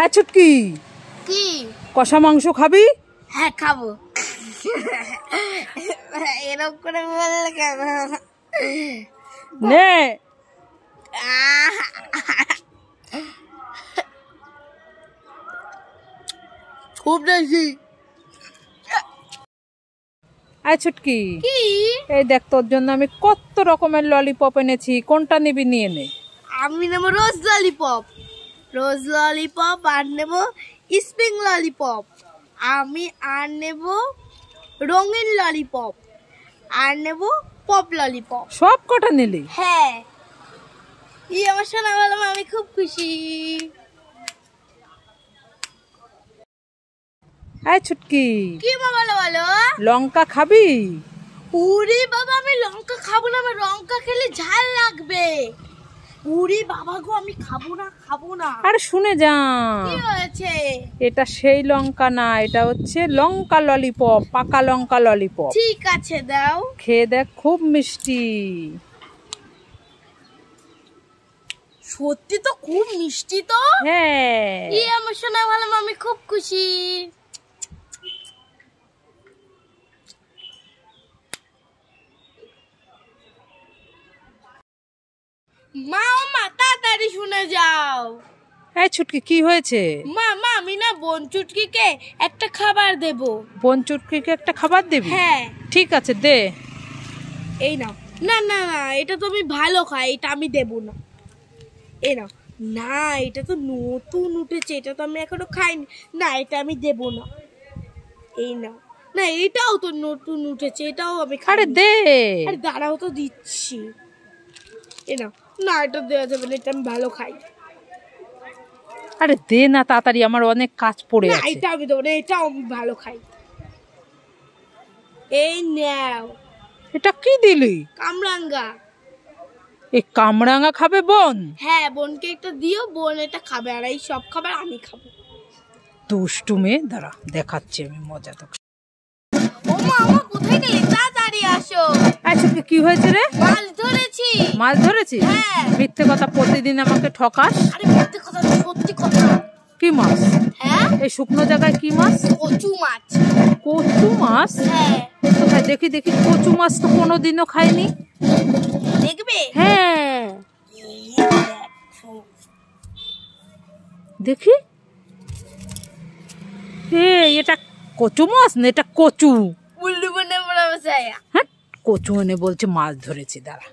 আয় ছুটকি। কি? কষা মাংস খাবি? হ্যাঁ খাব। এরকম করে বললে কেন? নে। খুব বেশি আয় ছুটকি। কি? এই দেখ তোর জন্য আমি কত রকমের ললিপপ এনেছি। কোনটা নিবি নিয়ে নে। আমি নেব রোজ ললিপপ রোজ ললিপপ আর নেব স্প্রিং ললিপপ আমি আর নেব রঙিন ললিপপ আর নেব পপ ললিপপ সব কটা নিলি? হ্যাঁ। ই আমার শোনা বললাম আমি খুব খুশি। আয় ছুটকি কি মা বলো বলো? লঙ্কা খাবি? উরি বাবা আমি লঙ্কা খাব না আমার লঙ্কা খেলে ঝাল লাগবে। উরি বাবা গো আমি খাব না খাব না। আরে শুনে যা কি হয়েছে? এটা সেই লঙ্কা না এটা হচ্ছে লঙ্কা ললিপপ পাকা লঙ্কা ললিপপ। ঠিক আছে দাও। খেয়ে দেখ খুব মিষ্টি। সত্যি তো খুব মিষ্টি তো? হ্যাঁ। ই আমার শোনা ভালো আমি খুব খুশি। মা ও মা তাড়াতাড়ি শুনে যাও। এই ছুটকি কি হয়েছে? মা মা আমি না বোন চুটকিকে একটা খাবার দেব। বোন চুটকিকে একটা খাবার দিবি? হ্যাঁ। ঠিক আছে দে। এই নাও। না না না এটা তো আমি ভালো খাই এটা আমি দেব না। এই নাও। না এটা তো নতুন উঠেছে এটা তো আমি এখনও খাইনি। না এটা আমি দেব না। এই নাও। না এটাও তো নতুন উঠেছে এটাও আমি আরে দে। আরে দাঁড়াও তো দিচ্ছি। এ নাও। না এটা দেওয়া যাবে না এটা আমি ভালো খাই। আরে দে না তাড়াতাড়ি আমার অনেক কাজ পড়ে আছে। এটা আমি দেবো না এটাও আমি ভালো খাই। এই নাও। এটা কি দিলি? কামরাঙ্গা। এই কামরাঙা খাবে বোন? হ্যাঁ বোনকে একটা দিও বোন এটা খাবে আর এই সব খাবার আমি খাব। দুষ্টু মেয়ে দাঁড়া দেখাচ্ছি আমি মজা তো ও মা কোথায় গেলে? তাড়াতাড়ি আসো। আচ্ছা কি হয়েছে রে? মাছ ধরেছি ধরেছিস? হ্যাঁ। মিথ্যে কথা প্রতিদিন আমাকে ঠকাস? আরে মিথ্যে কথা সত্যি কথা। কি মাছ? হ্যাঁ? এই শুকনো জায়গায় কি মাছ? কচু মাছ। কচু মাছ? হ্যাঁ। কোথায় দেখি দেখি কচু মাছ তো কোনোদিনও খাইনি। দেখবে? হ্যাঁ। দেখি। এ এটা কচু মাছ না এটা কচু? উল্লু বনে বড় হ্যাঁ কচু এনে বলছে মাছ ধরেছি দাঁড়া।